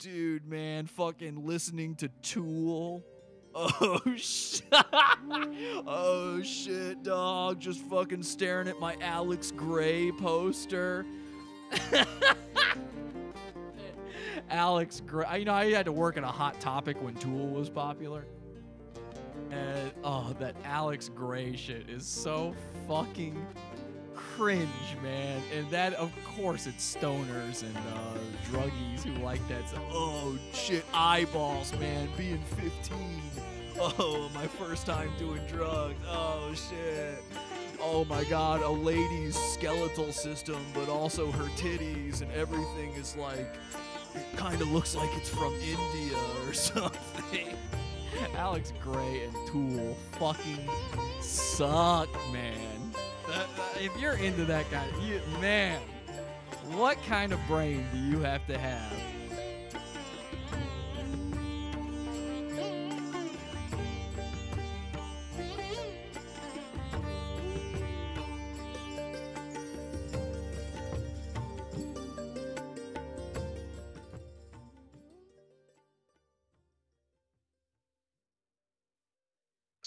dude, man, fucking listening to Tool. Oh shit. oh shit, dog. Just fucking staring at my Alex Grey poster. Alex Grey. You know, I had to work at a hot topic when Tool was popular. And oh, that Alex Grey shit is so fucking cringe, man. And that, of course, it's stoners and uh, druggies who like that. So, oh shit, eyeballs, man. Being 15. Oh, my first time doing drugs. Oh shit. Oh my god, a lady's skeletal system, but also her titties and everything is like kind of looks like it's from India or something. Alex Grey and Tool fucking suck, man. If you're into that kind you, man, what kind of brain do you have to have?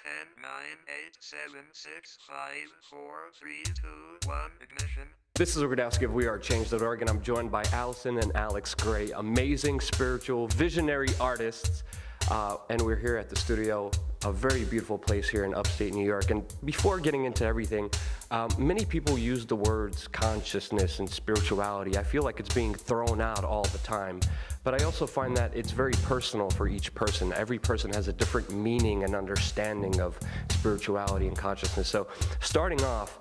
Ten, nine, eight, seven, six, five, four, three, two, one. Ignition. This is Rudkowski of We Are Change.org, and I'm joined by Allison and Alex Grey, amazing spiritual visionary artists. Uh, and we're here at the studio, a very beautiful place here in upstate New York. And before getting into everything, um, many people use the words consciousness and spirituality. I feel like it's being thrown out all the time. But I also find that it's very personal for each person. Every person has a different meaning and understanding of spirituality and consciousness. So, starting off,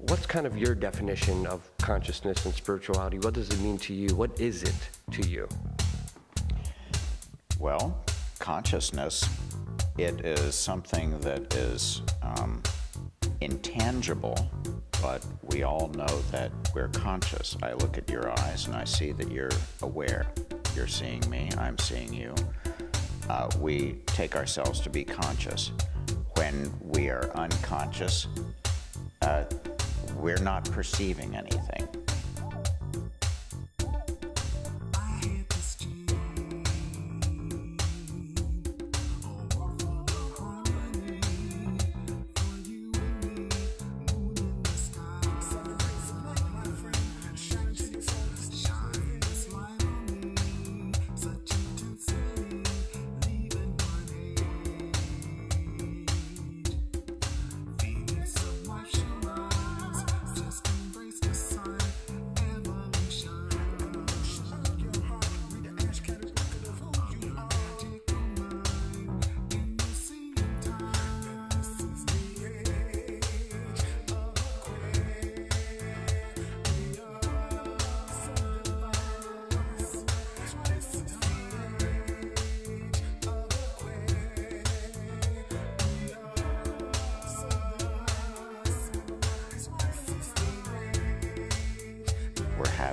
What's kind of your definition of consciousness and spirituality? What does it mean to you? What is it to you? Well, consciousness, it is something that is um, intangible, but we all know that we're conscious. I look at your eyes and I see that you're aware. You're seeing me, I'm seeing you. Uh, we take ourselves to be conscious. When we are unconscious, uh, we're not perceiving anything.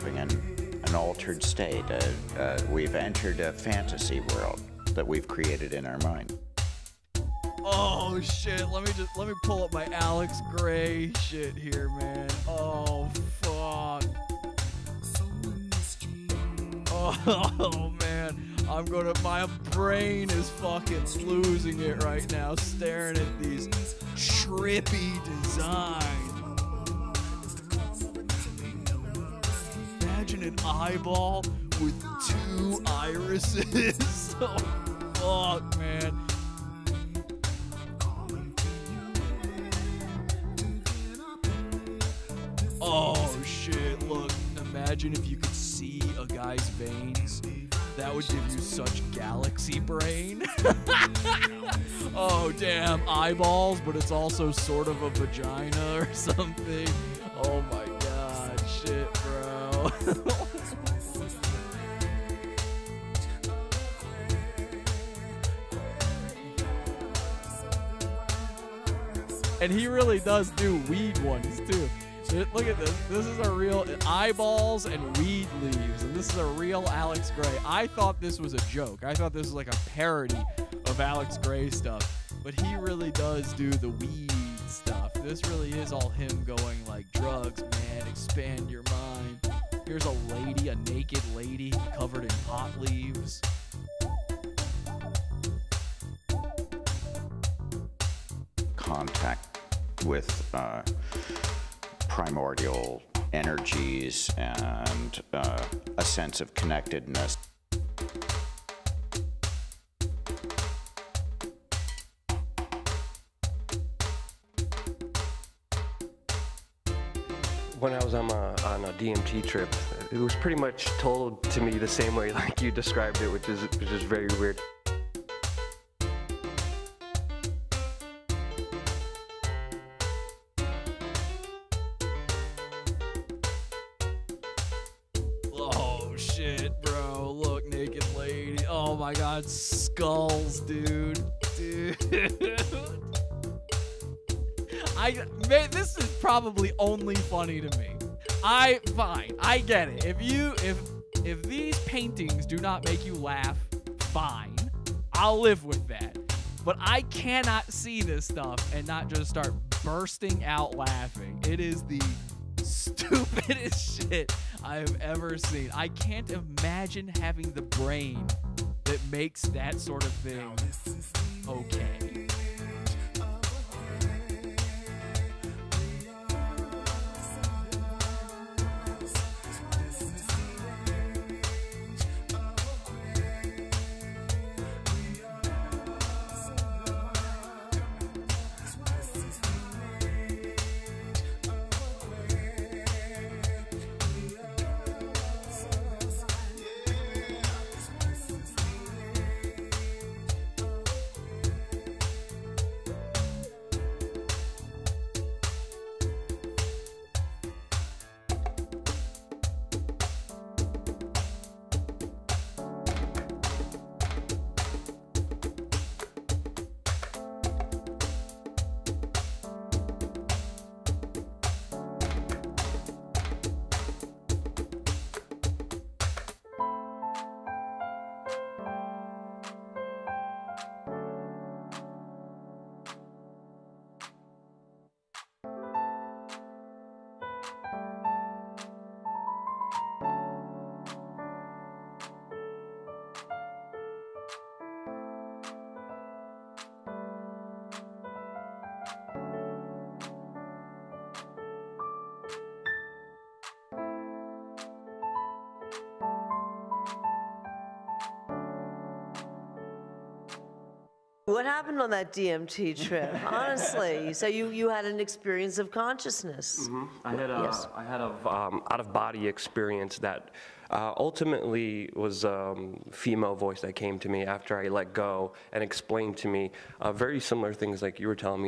Having an, an altered state. Uh, uh, we've entered a fantasy world that we've created in our mind. Oh shit! Let me just let me pull up my Alex Grey shit here, man. Oh fuck. Oh man, I'm gonna. My brain is fucking losing it right now, staring at these trippy designs. An eyeball with two irises. oh fuck, man. Oh shit, look, imagine if you could see a guy's veins. That would give you such galaxy brain. oh damn, eyeballs, but it's also sort of a vagina or something. Oh my god, shit, bro. and he really does do weed ones too. Look at this. This is a real eyeballs and weed leaves, and this is a real Alex Grey. I thought this was a joke. I thought this was like a parody of Alex Grey stuff, but he really does do the weed stuff this really is all him going like drugs, man, expand your mind. Here's a lady, a naked lady covered in pot leaves. Contact with uh, primordial energies and uh, a sense of connectedness. When I was on a, on a DMT trip, it was pretty much told to me the same way like you described it, which is which is very weird. Oh shit, bro. Look, naked lady. Oh my god, skulls, dude. Dude. I man, this is probably only funny to me. I fine. I get it. If you if if these paintings do not make you laugh, fine. I'll live with that. But I cannot see this stuff and not just start bursting out laughing. It is the stupidest shit I have ever seen. I can't imagine having the brain that makes that sort of thing okay. What happened on that DMT trip? Honestly, so you, you had an experience of consciousness. I had a, Yes. I had a um, out of body experience that uh, ultimately was um, female voice that came to me after I let go and explained to me uh, very similar things like you were telling me